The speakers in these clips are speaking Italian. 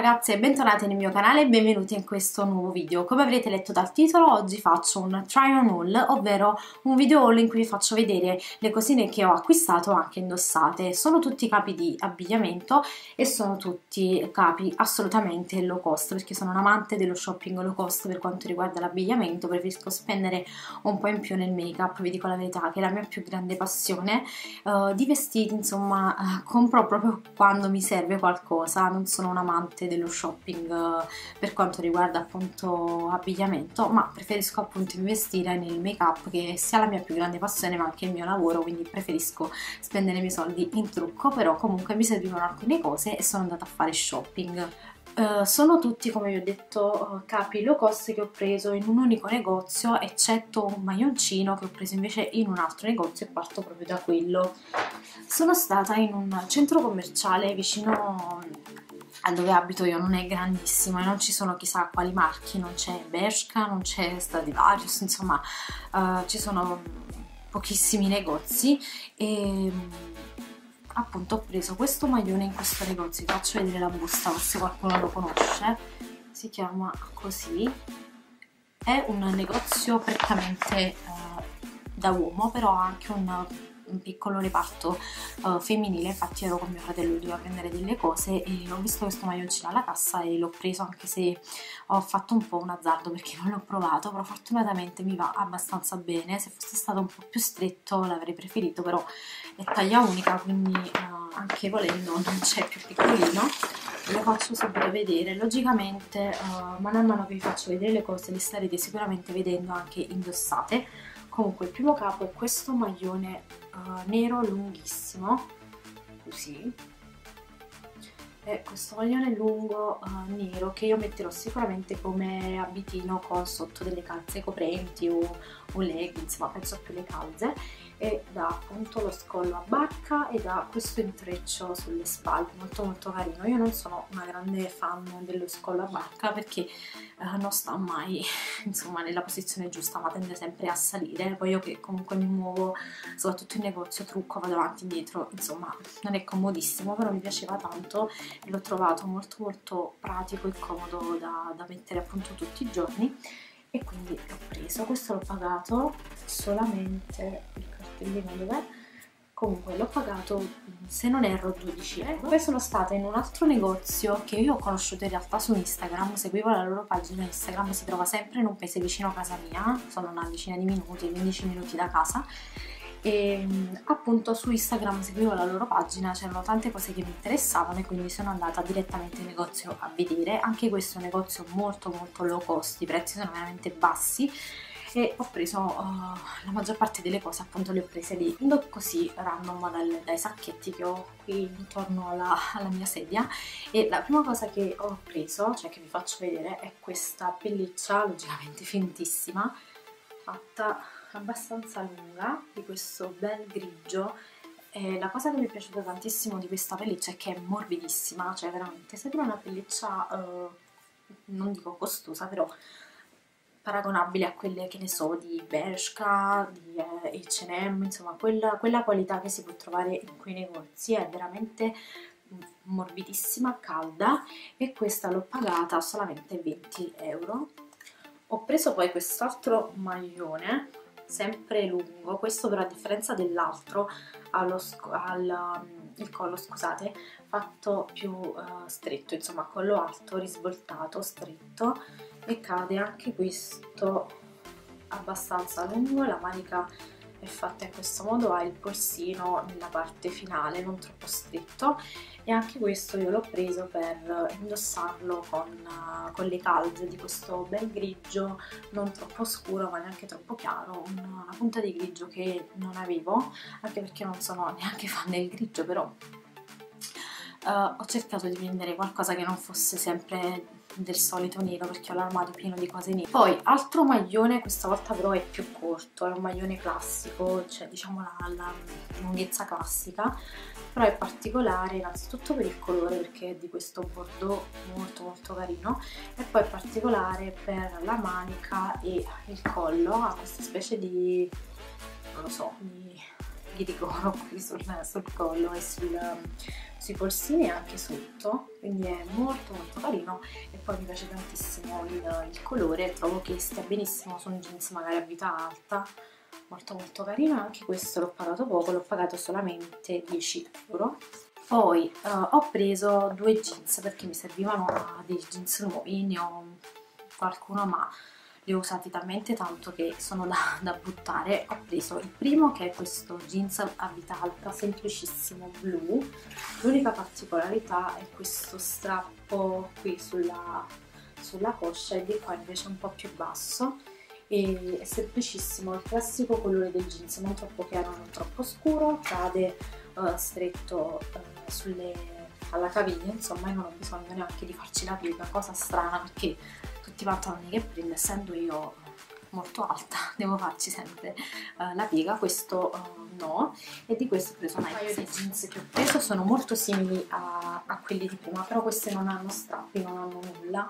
ragazze e bentornate nel mio canale e benvenuti in questo nuovo video. Come avrete letto dal titolo oggi faccio un try on haul, ovvero un video haul in cui vi faccio vedere le cosine che ho acquistato anche indossate. Sono tutti capi di abbigliamento e sono tutti capi assolutamente low cost perché sono un amante dello shopping low cost per quanto riguarda l'abbigliamento, preferisco spendere un po' in più nel make up, vi dico la verità che è la mia più grande passione. Uh, di vestiti insomma uh, compro proprio quando mi serve qualcosa, non sono un amante dello shopping uh, per quanto riguarda appunto abbigliamento, ma preferisco appunto investire nel make up che sia la mia più grande passione ma anche il mio lavoro, quindi preferisco spendere i miei soldi in trucco, però comunque mi servivano alcune cose e sono andata a fare shopping. Uh, sono tutti, come vi ho detto, uh, capi low cost che ho preso in un unico negozio, eccetto un maglioncino che ho preso invece in un altro negozio e parto proprio da quello. Sono stata in un centro commerciale vicino dove abito io non è grandissimo e non ci sono chissà quali marchi, non c'è Bershka, non c'è Stradivarius, insomma uh, ci sono pochissimi negozi e appunto ho preso questo maglione in questo negozio, vi faccio vedere la busta se qualcuno lo conosce, si chiama così, è un negozio prettamente uh, da uomo però ha anche un un piccolo reparto uh, femminile, infatti ero con mio fratello e dovevo prendere delle cose e ho visto questo maglioncino alla cassa e l'ho preso anche se ho fatto un po' un azzardo perché non l'ho provato, però fortunatamente mi va abbastanza bene, se fosse stato un po' più stretto l'avrei preferito, però è taglia unica quindi uh, anche volendo non c'è più piccolino. Lo faccio subito vedere. Logicamente uh, mano a mano che vi faccio vedere le cose le starete sicuramente vedendo anche indossate comunque il primo capo è questo maglione uh, nero lunghissimo così. È questo maglione lungo uh, nero che io metterò sicuramente come abitino con sotto delle calze coprenti o, o leggings ma penso più le calze e da appunto lo scollo a barca e da questo intreccio sulle spalle molto molto carino. Io non sono una grande fan dello scollo a barca perché eh, non sta mai insomma nella posizione giusta ma tende sempre a salire. Poi io che comunque mi muovo soprattutto in negozio trucco vado avanti e indietro insomma non è comodissimo però mi piaceva tanto e l'ho trovato molto molto pratico e comodo da, da mettere appunto tutti i giorni. E quindi l'ho preso questo l'ho pagato solamente il cartellino dov'è. Comunque l'ho pagato se non erro 12 euro. Poi sono stata in un altro negozio che io ho conosciuto in realtà su Instagram. Seguivo la loro pagina Instagram si trova sempre in un paese vicino a casa mia. Sono una decina di minuti 15 minuti da casa. E appunto su Instagram seguivo la loro pagina, c'erano tante cose che mi interessavano e quindi sono andata direttamente in negozio a vedere, anche questo è un negozio molto molto low cost, i prezzi sono veramente bassi e ho preso uh, la maggior parte delle cose appunto le ho prese lì. Così random dal, dai sacchetti che ho qui intorno alla, alla, mia sedia e la prima cosa che ho preso cioè che vi faccio vedere è questa pelliccia logicamente fintissima fatta abbastanza lunga di questo bel grigio. E la cosa che mi è piaciuta tantissimo di questa pelliccia è che è morbidissima cioè veramente sembra una pelliccia uh, non dico costosa però paragonabile a quelle che ne so di Bershka, di H&M, insomma quella, quella qualità che si può trovare in quei negozi è veramente morbidissima, calda e questa l'ho pagata solamente 20 euro. Ho preso poi quest'altro maglione sempre lungo, questo però a differenza dell'altro ha al, um, il collo scusate, fatto più uh, stretto, insomma collo alto, risvoltato, stretto e cade anche questo abbastanza lungo, la manica è fatta in questo modo, ha il polsino nella parte finale, non troppo stretto e anche questo io l'ho preso per indossarlo con, uh, con, le calze di questo bel grigio non troppo scuro ma neanche troppo chiaro, una, una punta di grigio che non avevo, anche perché non sono neanche fan del grigio però Uh, ho cercato di prendere qualcosa che non fosse sempre del solito nero perché ho l'armadio pieno di cose nere. Poi altro maglione questa volta però è più corto è un maglione classico cioè diciamo la, la lunghezza classica però è particolare innanzitutto per il colore perché è di questo bordeaux molto molto carino e poi è particolare per la manica e il collo ha questa specie di non lo so di ghirigoro qui sul, sul collo e sul questi polsini anche sotto quindi è molto molto carino e poi mi piace tantissimo il, il colore trovo che stia benissimo su un jeans magari a vita alta molto molto carino anche questo l'ho pagato poco l'ho pagato solamente 10 euro. Poi uh, ho preso due jeans perché mi servivano dei jeans nuovi ne ho qualcuno ma li ho usati talmente tanto che sono da, da buttare. Ho preso il primo che è questo jeans a vita alta semplicissimo blu. L'unica particolarità è questo strappo qui sulla, sulla coscia e di qua invece un po' più basso. E è semplicissimo il classico colore del jeans non troppo chiaro non troppo scuro cade uh, stretto uh, sulle, alla caviglia insomma e non ho bisogno neanche di farci la piega cosa strana perché tutti i pantaloni che prendo essendo io molto alta devo farci sempre uh, la piega questo uh, no. E di questo ho preso un paio di jeans che ho preso. Sono molto simili a, a, quelli di prima però questi non hanno strappi non hanno nulla.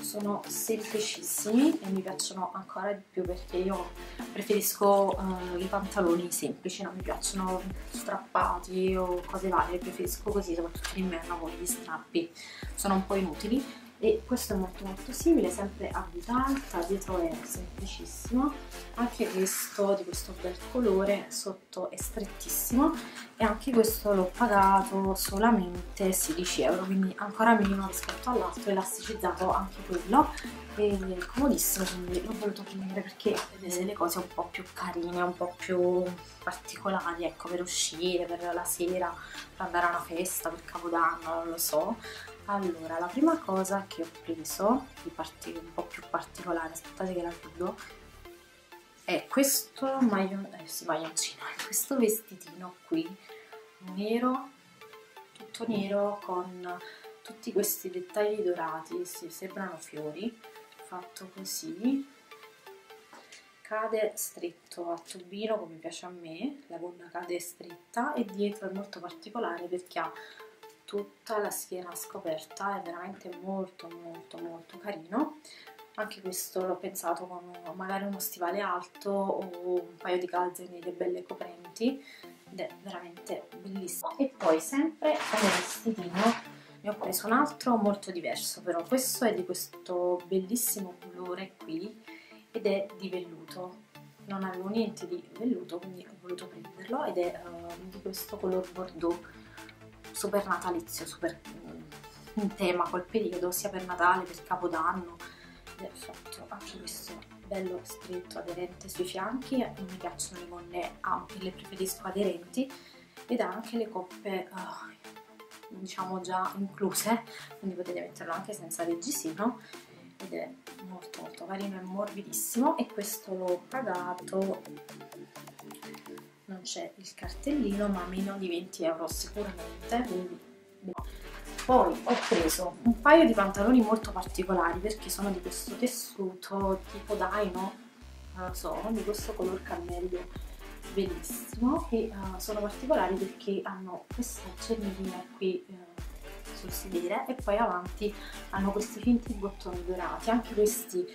Sono semplicissimi e mi piacciono ancora di più perché io preferisco uh, i pantaloni semplici non mi piacciono strappati o cose varie preferisco così soprattutto in inverno con gli strappi. Sono un po' inutili e questo è molto molto simile, sempre a vita alta, dietro è semplicissimo, anche questo di questo bel colore, sotto è strettissimo. E anche questo l'ho pagato solamente 16 euro, quindi ancora meno rispetto all'altro, elasticizzato anche quello. E comodissimo, quindi l'ho voluto prendere perché vedete delle cose un po' più carine, un po' più particolari, ecco, per uscire, per la sera, per andare a una festa, per Capodanno, non lo so, allora, la prima cosa che ho preso, di un po' più particolare, aspettate che la chiudo, è questo maglion, eh, sì, maglioncino, questo vestitino qui, nero, tutto nero con tutti questi dettagli dorati, si sembrano fiori, fatto così, cade stretto a tubino come piace a me, la gonna cade stretta e dietro è molto particolare perché ha tutta la schiena scoperta è veramente molto molto molto carino. Anche questo l'ho pensato con magari uno stivale alto o un paio di calze belle coprenti ed è veramente bellissimo. E poi sempre come vestitino ne ho preso un altro molto diverso però questo è di questo bellissimo colore qui ed è di velluto non avevo niente di velluto quindi ho voluto prenderlo ed è uh, di questo color bordeaux super natalizio, super mm, in tema col periodo, sia per Natale, per Capodanno. Ed è fatto anche questo bello stretto, aderente sui fianchi. Mi piacciono le gonne ampie, le preferisco aderenti. Ed ha anche le coppe, uh, diciamo già incluse, quindi potete metterlo anche senza reggiseno. Ed è molto molto carino e morbidissimo. E questo l'ho pagato. Non c'è il cartellino ma meno di 20 euro sicuramente quindi poi ho preso un paio di pantaloni molto particolari perché sono di questo tessuto tipo daino non lo so, di questo color cammello bellissimo. E uh, sono particolari perché hanno questa cernellina qui uh, sul sedere e poi avanti hanno questi finti bottoni dorati. Anche questi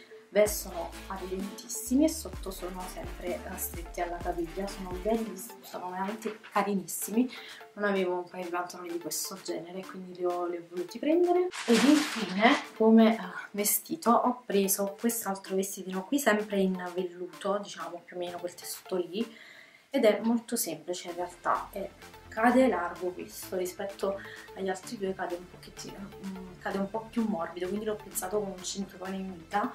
sono aderentissimi e sotto sono sempre eh, stretti alla caviglia, sono bellissimi, sono veramente carinissimi, non avevo un paio di pantaloni di questo genere quindi li ho, li ho voluti prendere. Ed infine come uh, vestito ho preso quest'altro vestitino qui sempre in velluto, diciamo più o meno quel tessuto lì ed è molto semplice in realtà, è cade largo questo rispetto agli altri due cade un pochettino mm, cade un po' più morbido quindi l'ho pensato con un cinturone in vita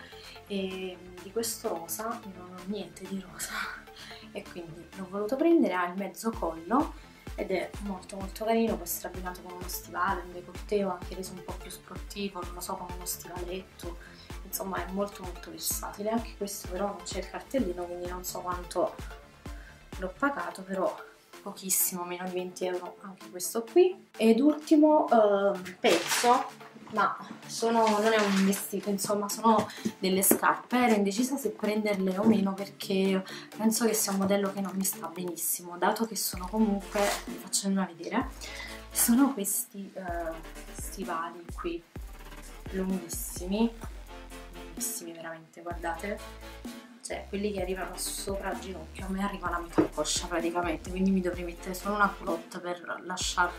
e di questo rosa non ho niente di rosa e quindi l'ho voluto prendere ha il mezzo collo ed è molto molto carino poi essere abbinato con uno stivale, un decolleté o anche reso un po' più sportivo, non lo so, con uno stivaletto insomma è molto molto versatile anche questo però non c'è il cartellino quindi non so quanto l'ho pagato però pochissimo, meno di 20 euro anche questo qui. Ed ultimo eh, pezzo, ma sono, non è un vestito, insomma sono delle scarpe, ero indecisa se prenderle o meno perché penso che sia un modello che non mi sta benissimo, dato che sono comunque, vi faccio una vedere, sono questi eh, stivali qui, lunghissimi, lunghissimi veramente, guardate, cioè quelli che arrivano sopra il ginocchio a me arrivano a metà coscia praticamente quindi mi dovrei mettere solo una culotte per lasciar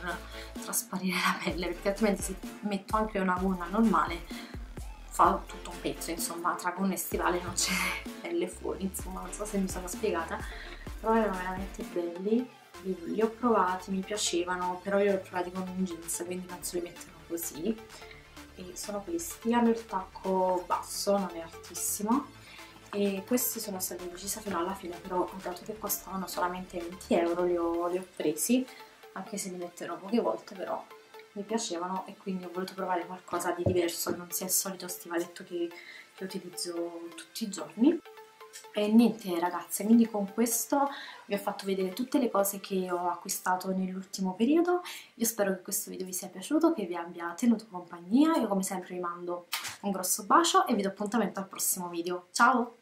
trasparire la pelle perché altrimenti se metto anche una gonna normale fa tutto un pezzo insomma tra gonna e stivale non c'è pelle fuori insomma non so se mi sono spiegata però erano veramente belli li ho provati, mi piacevano però io li ho provati con un jeans quindi penso li metterò così e sono questi, hanno il tacco basso, non è altissimo e questi sono stati indecisa fino alla fine però dato che costavano solamente 20 euro li ho, li ho presi anche se li metterò poche volte però mi piacevano e quindi ho voluto provare qualcosa di diverso non sia il solito stivaletto che, che utilizzo tutti i giorni e niente ragazze, quindi con questo vi ho fatto vedere tutte le cose che ho acquistato nell'ultimo periodo. Io spero che questo video vi sia piaciuto, che vi abbia tenuto compagnia. Io come sempre vi mando un grosso bacio e vi do appuntamento al prossimo video. Ciao!